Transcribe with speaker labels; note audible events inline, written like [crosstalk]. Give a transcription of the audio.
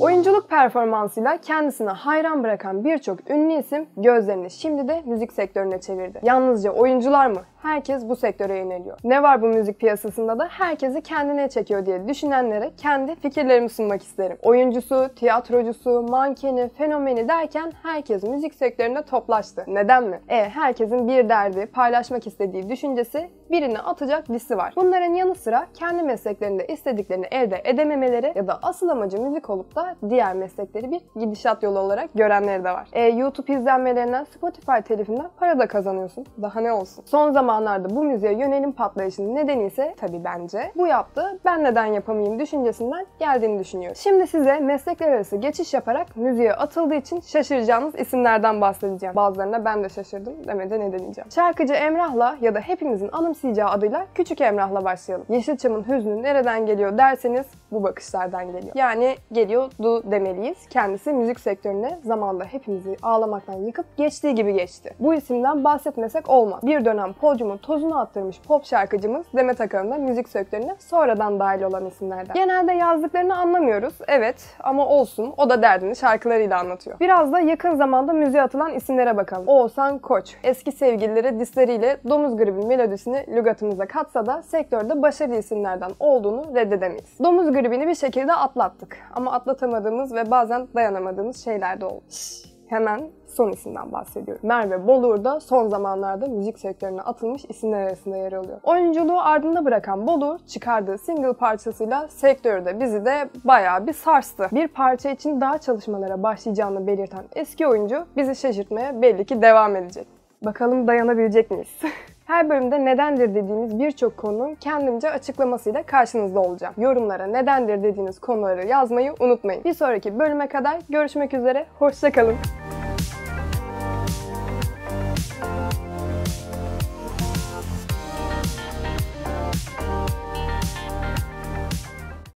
Speaker 1: o Oyunculuk performansıyla kendisine hayran bırakan birçok ünlü isim gözlerini şimdi de müzik sektörüne çevirdi. Yalnızca oyuncular mı? Herkes bu sektöre yöneliyor. Ne var bu müzik piyasasında da herkesi kendine çekiyor diye düşünenlere kendi fikirlerimi sunmak isterim. Oyuncusu, tiyatrocusu, mankeni, fenomeni derken herkes müzik sektöründe toplaştı. Neden mi? E herkesin bir derdi, paylaşmak istediği düşüncesi birini atacak lisi var. Bunların yanı sıra kendi mesleklerinde istediklerini elde edememeleri ya da asıl amacı müzik olup da diğer meslekleri bir gidişat yolu olarak görenleri de var. E, YouTube izlenmelerinden, Spotify telifinden para da kazanıyorsun. Daha ne olsun. Son zamanlarda bu müziğe yönelim patlayışının nedeni ise tabii bence bu yaptığı ben neden yapamayayım düşüncesinden geldiğini düşünüyorum. Şimdi size meslekler arası geçiş yaparak müziğe atıldığı için şaşıracağınız isimlerden bahsedeceğim. Bazılarına ben de şaşırdım demede ne. Şarkıcı Emrah'la ya da hepimizin anımsayacağı adıyla Küçük Emrah'la başlayalım. Yeşilçam'ın hüznü nereden geliyor derseniz bu bakışlardan geliyor. Yani geliyordu demeliyiz. Kendisi müzik sektörüne zamanda hepimizi ağlamaktan yıkıp geçtiği gibi geçti. Bu isimden bahsetmesek olmaz. Bir dönem podyumun tozunu attırmış pop şarkıcımız Demet Akalın da müzik sektörüne sonradan dahil olan isimlerden. Genelde yazdıklarını anlamıyoruz. Evet ama olsun. O da derdini şarkılarıyla anlatıyor. Biraz da yakın zamanda müziğe atılan isimlere bakalım. Oğuzhan Koç. Eski sevgilileri disleriyle Domuz Gribi melodisini lügatımıza katsa da sektörde başarılı isimlerden olduğunu reddedemeyiz. Domuz gribini bir şekilde atlattık. Ama atlatamadığımız ve bazen dayanamadığımız şeyler de oldu. Hemen son isimden bahsediyorum. Merve Bolur da son zamanlarda müzik sektörüne atılmış isimler arasında yer alıyor. Oyunculuğu ardında bırakan Bolur çıkardığı single parçasıyla sektörde bizi de bayağı bir sarstı. Bir parça için daha çalışmalara başlayacağını belirten eski oyuncu bizi şaşırtmaya belli ki devam edecek. Bakalım dayanabilecek miyiz? [laughs] Her bölümde nedendir dediğimiz birçok konunun kendimce açıklamasıyla karşınızda olacağım. Yorumlara nedendir dediğiniz konuları yazmayı unutmayın. Bir sonraki bölüme kadar görüşmek üzere, hoşçakalın.